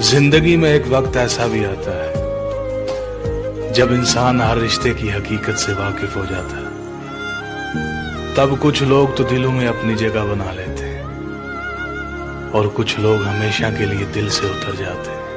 ज़िंदगी में एक वक्त ऐसा भी आता है, जब इंसान हर रिश्ते की हकीकत से वाकिफ हो जाता है। तब कुछ लोग तो दिलों में अपनी जगह बना लेते हैं, और कुछ लोग हमेशा के लिए दिल से उतर जाते हैं।